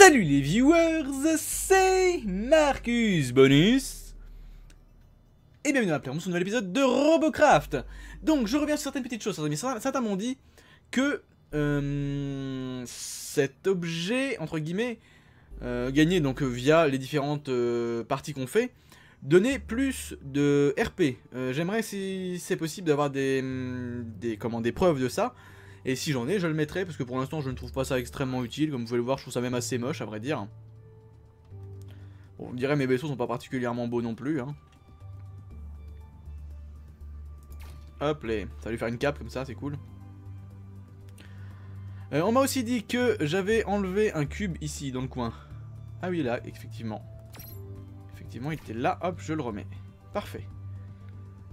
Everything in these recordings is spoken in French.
Salut les viewers, c'est Marcus Bonus Et bienvenue dans la ce nouvel épisode de Robocraft Donc je reviens sur certaines petites choses. Certains m'ont dit que euh, cet objet, entre guillemets, euh, gagné donc via les différentes euh, parties qu'on fait, donnait plus de RP. J'aimerais si c'est possible d'avoir des, des, des preuves de ça. Et si j'en ai, je le mettrai, parce que pour l'instant, je ne trouve pas ça extrêmement utile. Comme vous pouvez le voir, je trouve ça même assez moche, à vrai dire. Bon, on dirait mes vaisseaux sont pas particulièrement beaux non plus. Hein. Hop, les... ça va lui faire une cape comme ça, c'est cool. Euh, on m'a aussi dit que j'avais enlevé un cube ici, dans le coin. Ah oui, là, effectivement. Effectivement, il était là. Hop, je le remets. Parfait.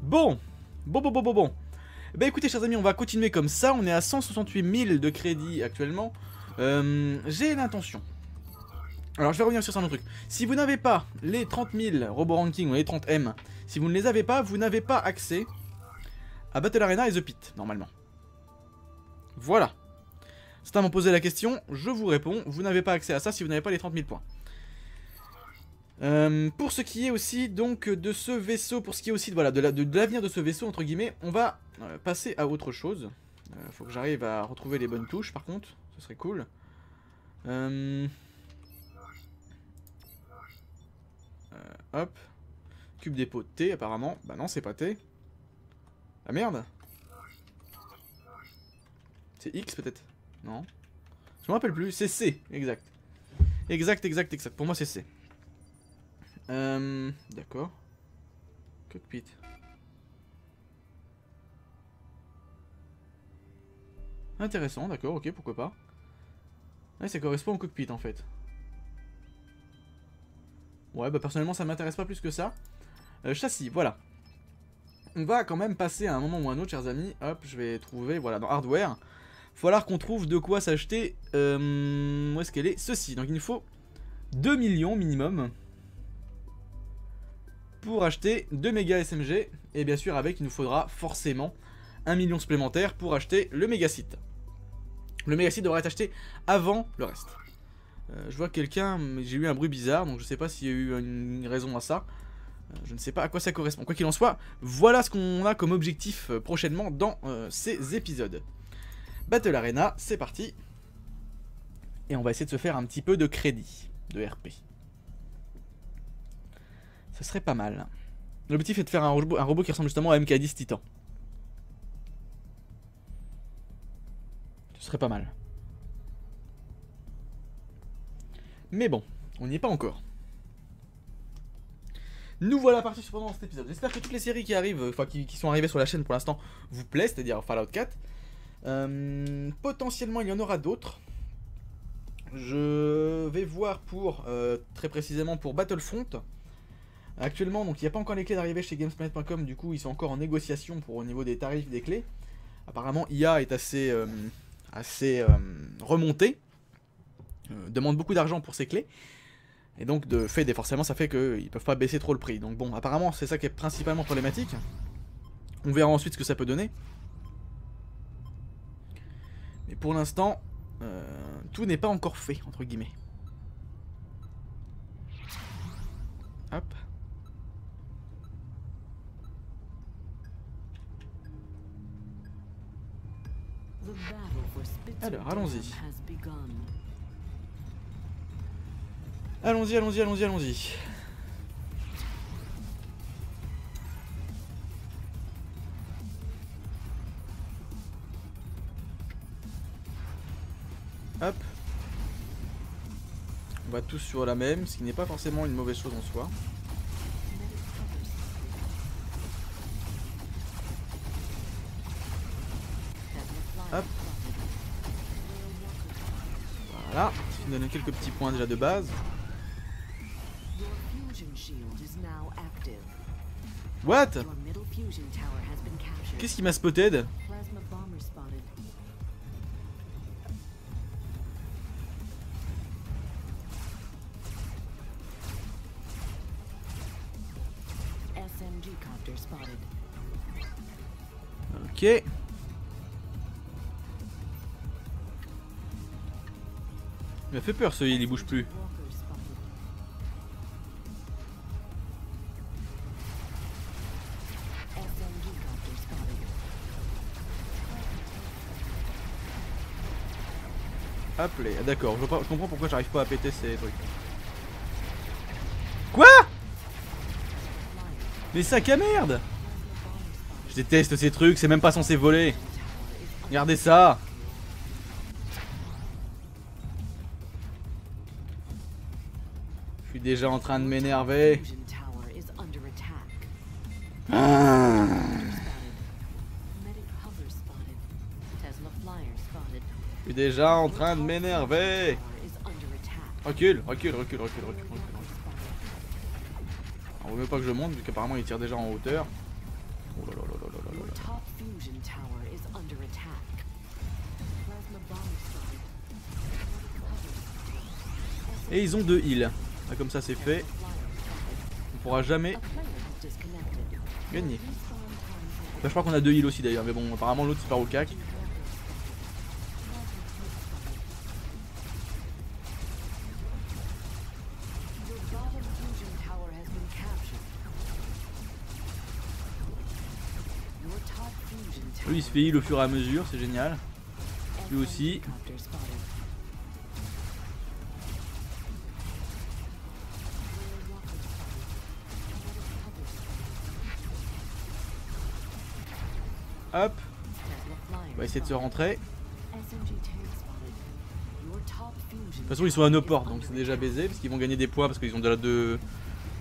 Bon Bon, bon, bon, bon, bon. Bah écoutez chers amis, on va continuer comme ça. On est à 168 000 de crédit actuellement. Euh, J'ai l'intention. Alors je vais revenir sur ça un truc. Si vous n'avez pas les 30 000 robots ranking ou les 30 M, si vous ne les avez pas, vous n'avez pas accès à Battle Arena et The Pit, normalement. Voilà. À m'en poser la question, je vous réponds, vous n'avez pas accès à ça si vous n'avez pas les 30 000 points. Euh, pour ce qui est aussi donc de ce vaisseau, pour ce qui est aussi voilà, de l'avenir de, de, ce vaisseau, entre guillemets, on va euh, passer à autre chose. Euh, faut que j'arrive à retrouver les bonnes touches par contre, ce serait cool. hop. Cube dépôt de T apparemment. Bah non, c'est pas T. Ah merde C'est X peut-être Non Je me rappelle plus, c'est C, exact. Exact, exact, exact. Pour moi c'est C. Euh, D'accord. Cockpit. Intéressant, d'accord, ok, pourquoi pas. Ouais, ça correspond au cockpit en fait. Ouais, bah personnellement ça m'intéresse pas plus que ça. Euh, châssis, voilà. On va quand même passer à un moment ou un autre, chers amis. Hop, je vais trouver, voilà, dans hardware. Falloir qu'on trouve de quoi s'acheter. Euh, où est-ce qu'elle est? Ceci. Donc il nous faut 2 millions minimum pour acheter 2 méga SMG. Et bien sûr, avec, il nous faudra forcément 1 million supplémentaire pour acheter le méga site. Le méga site devrait être acheté avant le reste. Euh, je vois quelqu'un, j'ai eu un bruit bizarre, donc je sais pas s'il y a eu une raison à ça. Euh, je ne sais pas à quoi ça correspond. Quoi qu'il en soit, voilà ce qu'on a comme objectif euh, prochainement dans ces épisodes. Battle Arena, c'est parti. Et on va essayer de se faire un petit peu de crédit, de RP. Ce serait pas mal. L'objectif est de faire un robot, qui ressemble justement à MK10 Titan. Ce serait pas mal. Mais bon, on n'y est pas encore. Nous voilà partis cependant cet épisode. J'espère que toutes les séries qui arrivent, enfin qui, sont arrivées sur la chaîne pour l'instant, vous plaisent, c'est-à-dire Fallout 4. Euh, potentiellement, il y en aura d'autres. Je vais voir pour, euh, très précisément pour Battlefront. Actuellement, donc il n'y a pas encore les clés d'arrivée chez Gamesplanet.com, du coup ils sont encore en négociation pour au niveau des tarifs des clés. Apparemment IA est assez, euh, assez euh, remonté, euh, demande beaucoup d'argent pour ses clés. Et donc de fait, forcément ça fait qu'ils ne peuvent pas baisser trop le prix. Donc bon, apparemment c'est ça qui est principalement problématique. On verra ensuite ce que ça peut donner. Mais pour l'instant, tout n'est pas encore fait, entre guillemets. Hop. Alors, allons-y. Allons-y, allons-y, allons-y, allons-y. Hop. On va tous sur la même, ce qui n'est pas forcément une mauvaise chose en soi. Voilà, ça nous donne quelques petits points déjà de base. What? Qu'est-ce qui m'a spotted. Ok. Il m'a fait peur ce il bouge plus. Appelé. Ah, D'accord, je, je comprends pourquoi j'arrive pas à péter ces trucs. Quoi? Mais sac à merde? Je déteste ces trucs, c'est même pas censé voler. Regardez ça déjà en train de m'énerver. Ah. Je suis déjà en train de m'énerver. Recule, recule, recule, recule, recule, recule. On veut même pas que je monte vu qu'apparemment il tire déjà en hauteur. Oh là là là là là là là. Et ils ont deux heals. Ah, comme ça c'est fait. On pourra jamais gagner. Je crois qu'on a deux heals aussi d'ailleurs, mais bon, apparemment l'autre c'est part au cac. Lui il se fait heal au fur et à mesure, c'est génial. Lui aussi. Hop. On va essayer de se rentrer. De toute façon ils sont à nos portes donc c'est déjà baisé parce qu'ils vont gagner des points parce qu'ils ont déjà deux,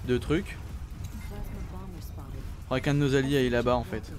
deux trucs. Faudrait qu'un de nos alliés aille là-bas en fait.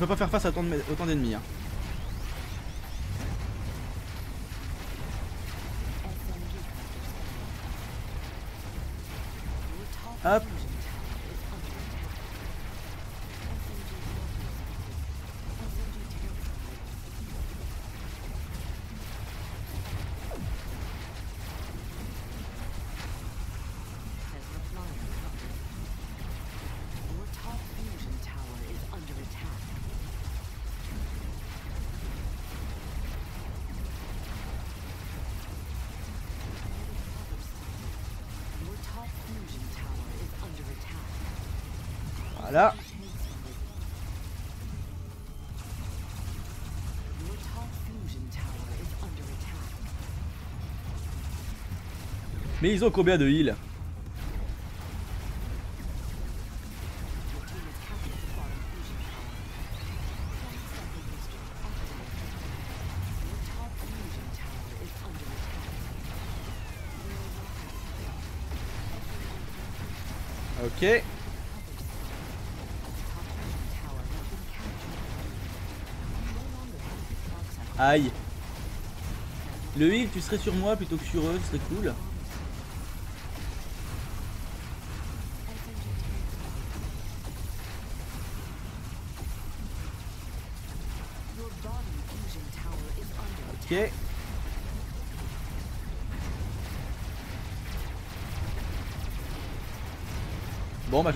Peux pas faire face à autant de- autant d'ennemis. Hein. Mais ils ont combien de heal Ok. Aïe. Le heal, tu serais sur moi plutôt que sur eux, ce serait cool.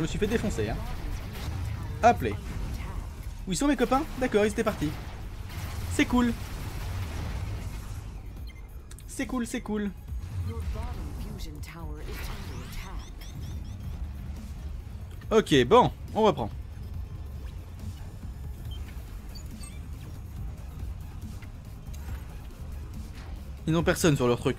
Me suis fait défoncer hein. Appelé. Où sont mes copains? D'accord, ils étaient partis. C'est cool. C'est cool, c'est cool. Ok, bon, on reprend. Ils n'ont personne sur leur truc.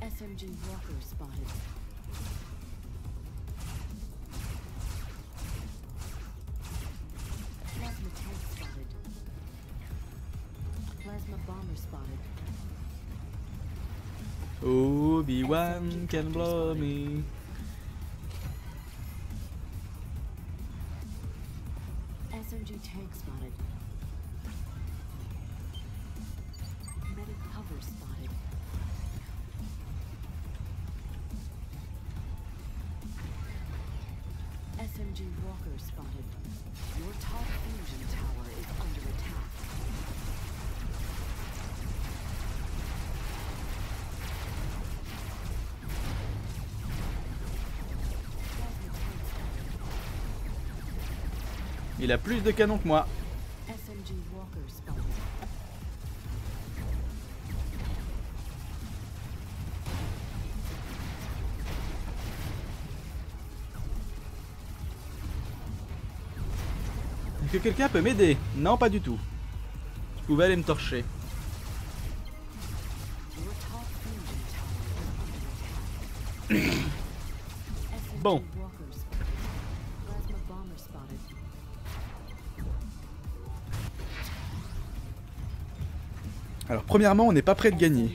Plasma tank spotted. SMG. SMG walker spotted. Plasma tank spotted. Plasma bomber spotted. Obi-Wan can blow me. SMG tank spotted. Walker spotted. Your top fusion tower is under attack. Plasma tank spotted. Il a plus de canons que moi. SMG walker Est-ce que quelqu'un peut m'aider Non, pas du tout. Je pouvais aller me torcher. Bon. Alors, premièrement, on n'est pas prêt de gagner.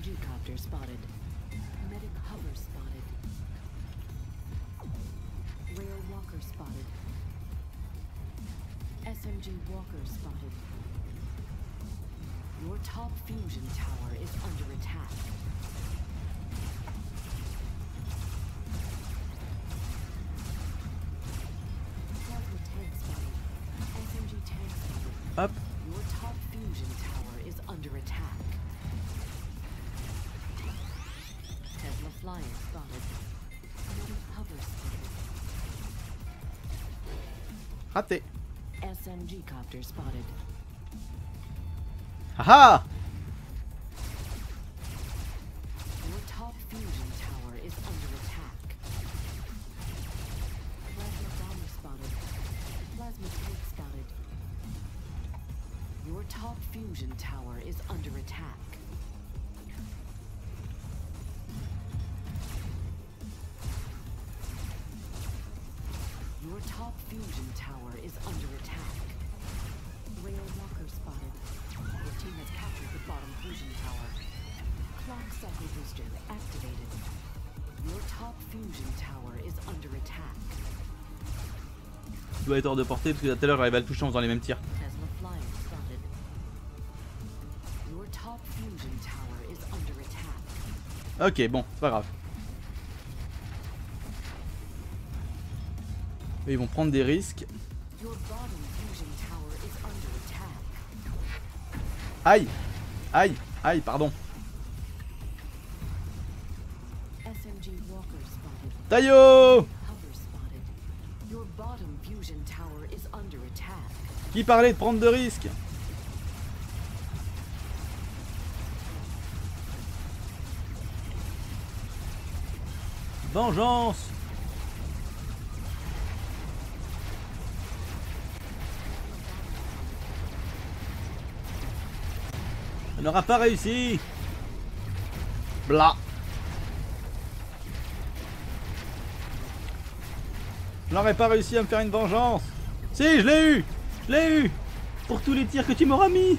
Raté. SMG copter spotted. Haha Your top fusion tower is under attack. Plasma bomber spotted. Plasma tank spotted. Your top fusion tower is under attack. Is under attack. Rail walker spotted. Your team has captured the bottom fusion tower. Clock cycle booster activated. Your top fusion tower is under attack. Il doit être hors de portée parce que tout à l'heure j'arrive à le toucher en faisant les mêmes tirs. Ok, bon, c'est pas grave. Ils vont prendre des risques. Aïe. Aïe. Aïe, pardon. Attack. Qui parlait de prendre de risques? Vengeance N'aura pas réussi. Blah Je n'aurais pas réussi à me faire une vengeance. Si, je l'ai eu. Je l'ai eu. Pour tous les tirs que tu m'auras mis.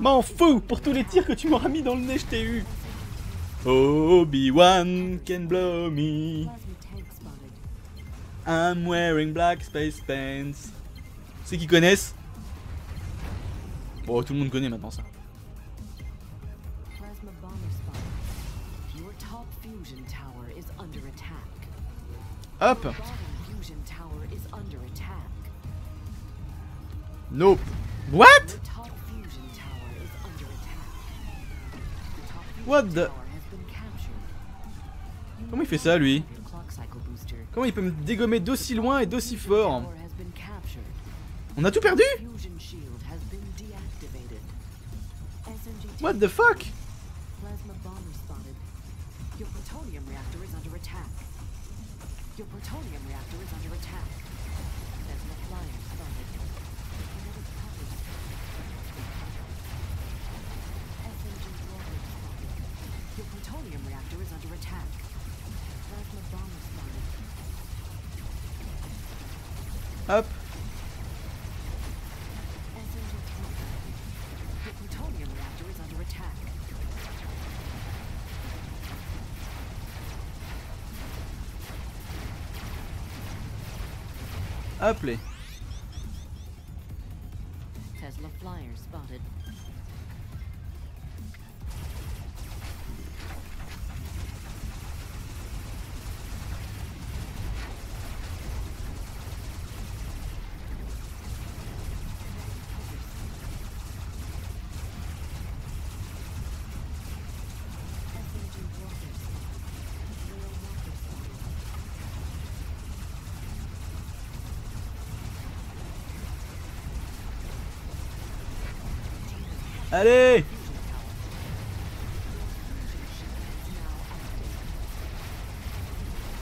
M'en fous. Pour tous les tirs que tu m'auras mis dans le nez, je t'ai eu. Obi-Wan can blow me. I'm wearing black space pants. Ceux qui connaissent Bon, tout le monde connaît maintenant ça. Hop. Nope. What? What the- Comment il fait ça, lui? Comment il peut me dégommer d'aussi loin et d'aussi fort? On a tout perdu? What the fuck Plasma bomber spotted. Your plutonium reactor is under attack. Your plutonium reactor is under attack. No flyer started. Another puppet. SMG rocket spotted. Your plutonium reactor is under attack. Plasma bomber spotted. Hop. Hop.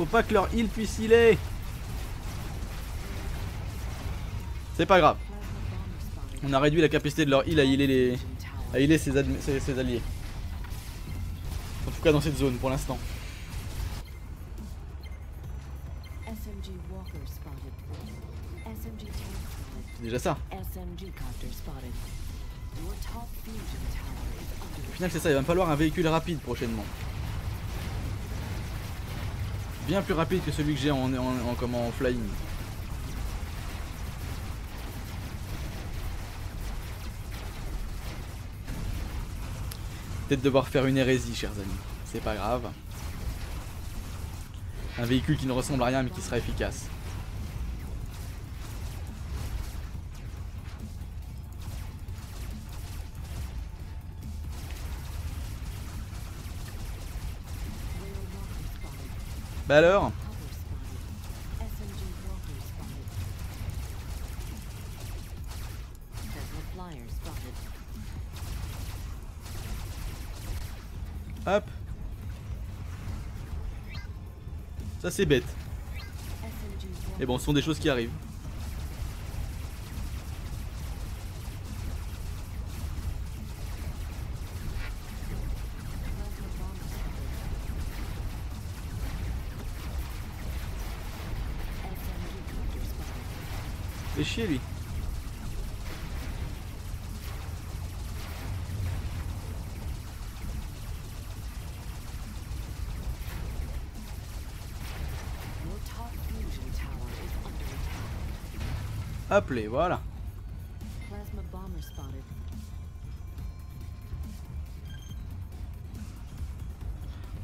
Faut pas que leur heal puisse healer C'est pas grave. On a réduit la capacité de leur heal à healer, les... à healer ses, ses- ses alliés. En tout cas dans cette zone pour l'instant. C'est déjà ça. Au final c'est ça, il va me falloir un véhicule rapide prochainement. Bien plus rapide que celui que j'ai en, flying. Peut-être devoir faire une hérésie, chers amis. C'est pas grave. Un véhicule qui ne ressemble à rien mais qui sera efficace. Spotted. Hop Ça c'est bête. Mais bon, ce sont des choses qui arrivent. Attack. Hop les, voilà.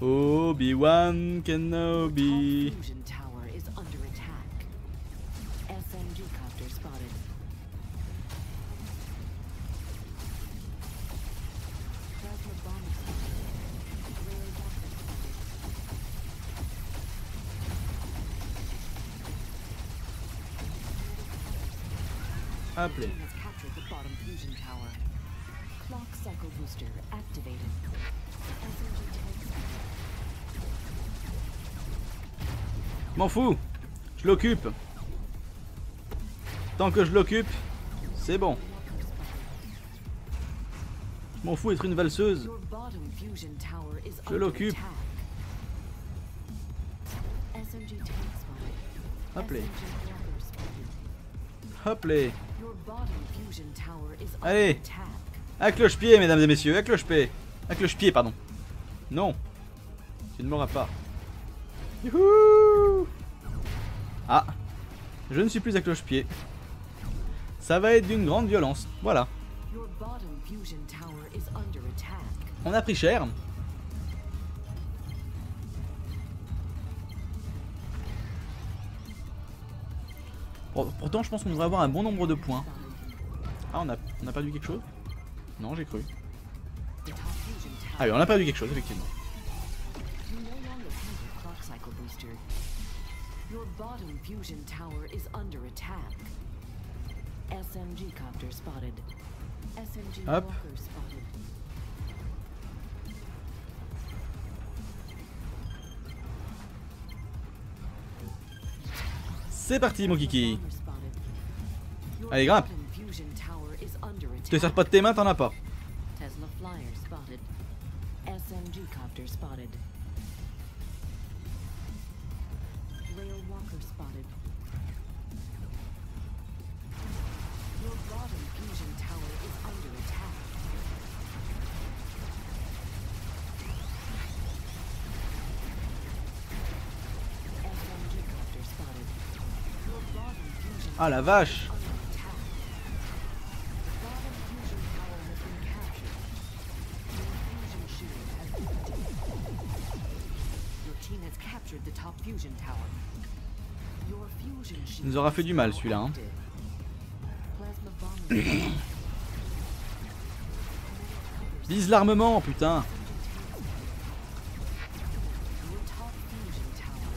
Obi-Wan Kenobi. Spotted. M'en fous. Je l'occupe. Tant que je l'occupe, c'est bon. Je m'en fous d'être une valseuse. Je l'occupe. attack. SMG Allez. À cloche-pied, mesdames et messieurs. À cloche-pied. À cloche-pied, pardon. Non. Tu ne m'auras pas. Youhou Ah. Je ne suis plus à cloche-pied. Ça va être d'une grande violence. Voilà. On a pris cher. Pour- Pourtant, je pense qu'on devrait avoir un bon nombre de points. Ah, on a, on a perdu quelque chose? Non, j'ai cru. Ah oui, on a perdu quelque chose, effectivement. Hop. C'est parti mon kiki. Allez grimpe. Tu te sers pas de tes mains, t'en as pas. Tesla flyer spotted. SMG copter spotted. Rail walker spotted. Your bottom fusion tower is under attack. SMG copter spotted. Your bottom fusion Ah la vache. Aura fait du mal, celui-là, hein. l'armement, putain.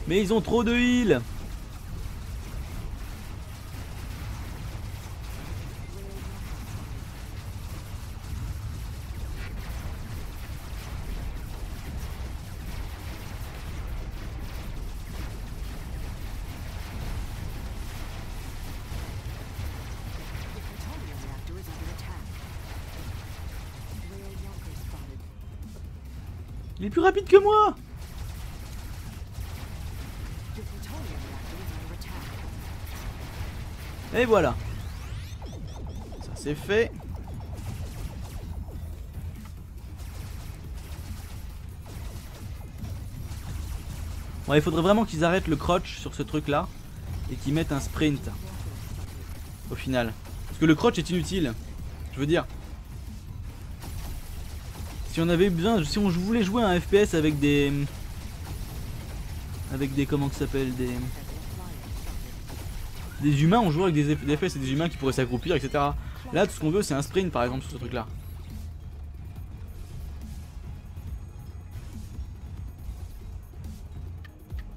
Mais ils ont trop de heal. Il est plus rapide que moi. Et voilà. Ça c'est fait. Bon, il faudrait vraiment qu'ils arrêtent le crotch sur ce truc là et qu'ils mettent un sprint au final. Parce que le crotch est inutile. Je veux dire. Si on avait besoin, si on voulait jouer un FPS avec des. Avec des. Comment que ça s'appelle Des. Des humains, on joue avec des, FPS et des humains qui pourraient s'accroupir, etc. Là, tout ce qu'on veut, c'est un sprint par exemple sur ce truc là.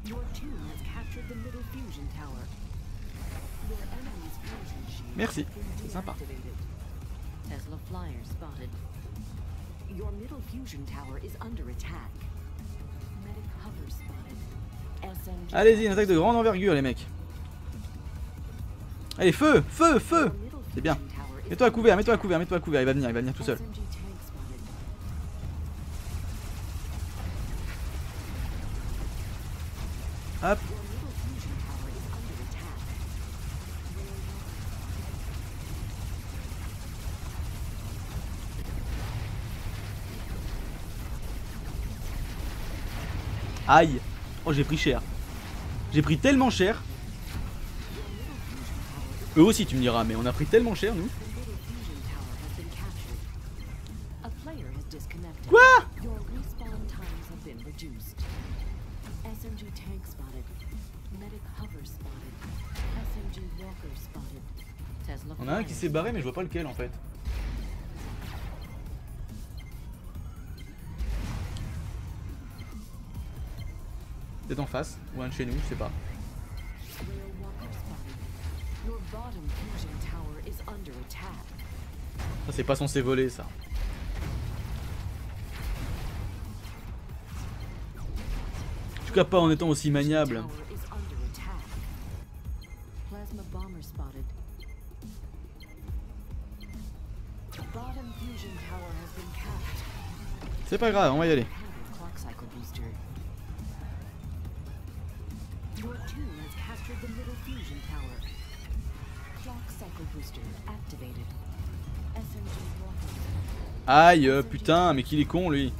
Your team has captured the middle fusion tower. Your enemy's fusion shield Merci, c'est sympa. Your middle fusion tower is under attack. Medic hover spotted. SMG Allez-y, une attaque de grande envergure, les mecs. Allez, feu, feu, feu C'est bien. Mets-toi à couvert, mets-toi à couvert, mets-toi à couvert, il va venir, il va venir tout seul. Aïe Oh, j'ai pris cher. J'ai pris tellement cher. Eux aussi, tu me diras, mais on a pris tellement cher, nous. Quoi? On a un qui s'est barré, mais je vois pas lequel en fait. Peut-être en face, ou un de chez nous, je sais pas. Ça, c'est pas censé voler, ça. En tout cas, pas en étant aussi maniable. C'est pas grave, on va y aller. Aïe, euh, putain, mais qu'il est con, lui.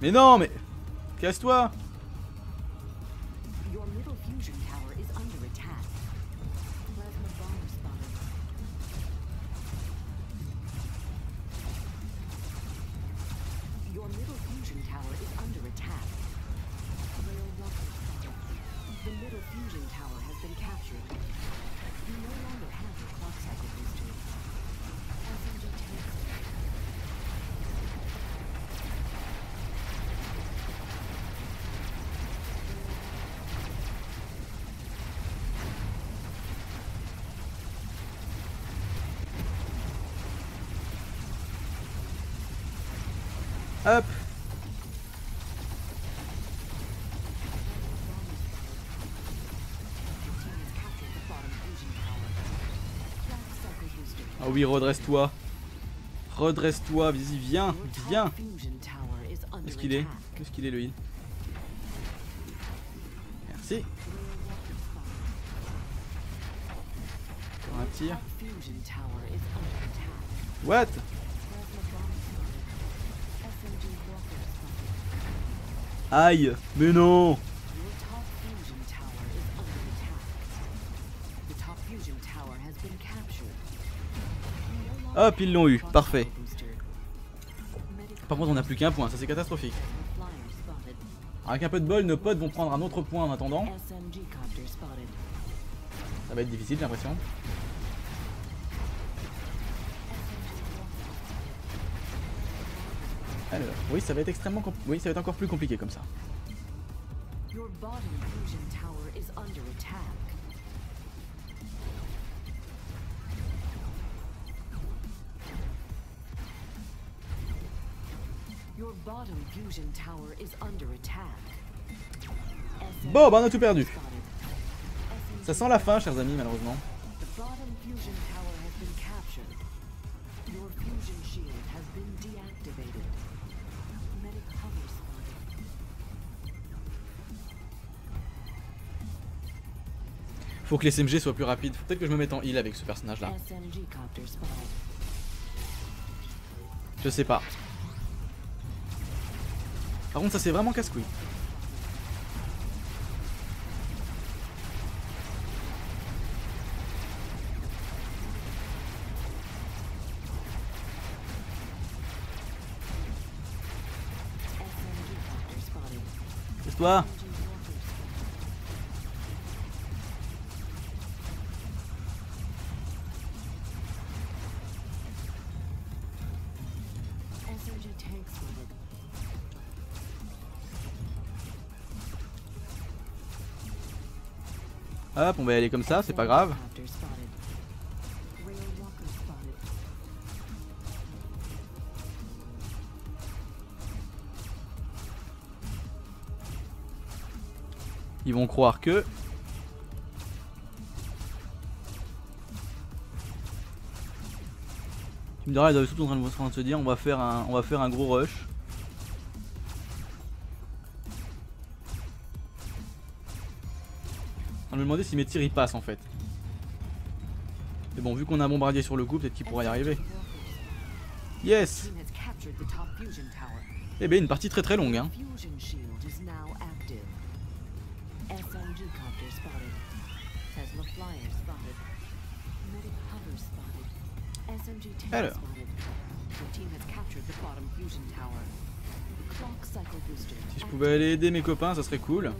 Mais non, mais... Casse-toi been captured. You no longer have your clock cycle booster. Passenger tank spotted. Redresse-toi. Redresse-toi, vas-y, viens, viens. Qu'est-ce qu'il est? Qu'est-ce qu'il est le heal Merci. Un tir. What? Aïe Mais non Hop, ils l'ont eu. Parfait. Par contre, on n'a plus qu'un point, ça c'est catastrophique. Avec un peu de bol, nos potes vont prendre un autre point en attendant. Ça va être difficile, j'ai l'impression. Alors, oui, ça va être extrêmement Oui, ça va être encore plus compliqué comme ça. Bon, bah on a tout perdu. Ça sent la fin, chers amis, malheureusement. Faut que les SMG soient plus rapides. Faut peut-être que je me mette en heal avec ce copter spotted. Je sais pas. Par contre, ça c'est vraiment casse-couille. SMG Hop, on va y aller comme ça, c'est pas grave. Ils vont croire que... Tu me diras, ils doivent surtout en train de se dire, on va faire un, on va faire un gros rush. Demander si mes tirs y passent en fait. Mais bon, vu qu'on a un bombardier sur le coup, peut-être qu'il pourra y arriver. Yes. Eh ben, une partie très très longue hein. Alors. Si je pouvais aller aider mes copains, ça serait cool.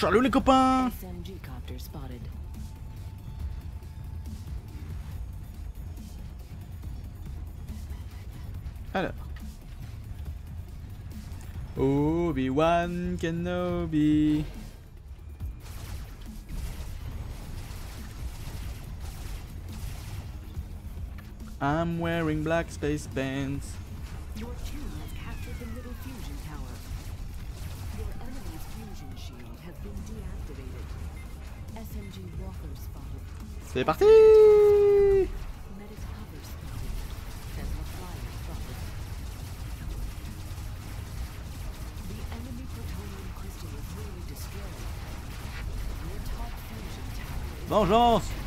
Salut les copains SMG copter spotted. Alors. Obi-Wan Kenobi. I'm wearing black space pants. Tower is Vengeance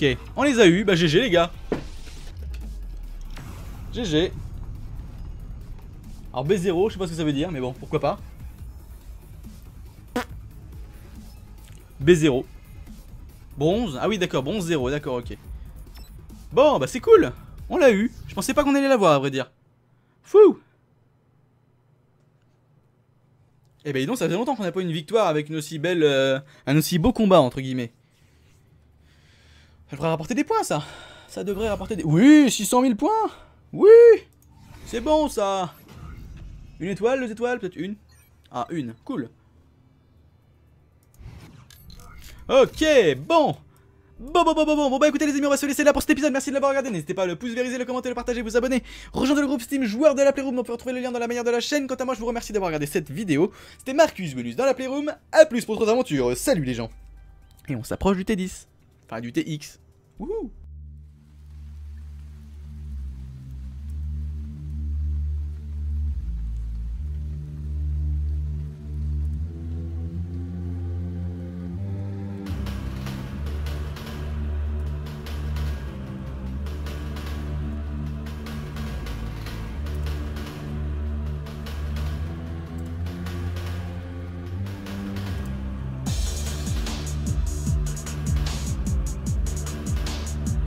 Ok, on les a eu, bah GG les gars. GG. Alors B0, je sais pas ce que ça veut dire, mais bon, pourquoi pas. B0. Bronze Ah oui, d'accord, bronze 0, d'accord, ok. Bon, bah c'est cool On l'a eu. Je pensais pas qu'on allait l'avoir, à vrai dire. Fou Eh ben dis donc, ça fait longtemps qu'on n'a pas une victoire avec une aussi belle... euh, un aussi beau combat, entre guillemets. Ça devrait rapporter des points, ça. Ça devrait rapporter des... Oui, 600 000 points. Oui. C'est bon, ça. Une étoile, deux étoiles, peut-être une. Ah, une, cool. Ok, bon. Bon, bon, bon, bon, bon, bon, bah écoutez les amis, on va se laisser là pour cet épisode, merci de l'avoir regardé, n'hésitez pas à le pouce vériser, le commenter, le partager, vous abonner, rejoindre le groupe Steam joueur de la Playroom, on peut retrouver le lien dans la manière de la chaîne, quant à moi je vous remercie d'avoir regardé cette vidéo, c'était Marcus Bonus dans la Playroom, à plus pour d'autres aventures, salut les gens. Et on s'approche du T10, enfin du TX, wouhou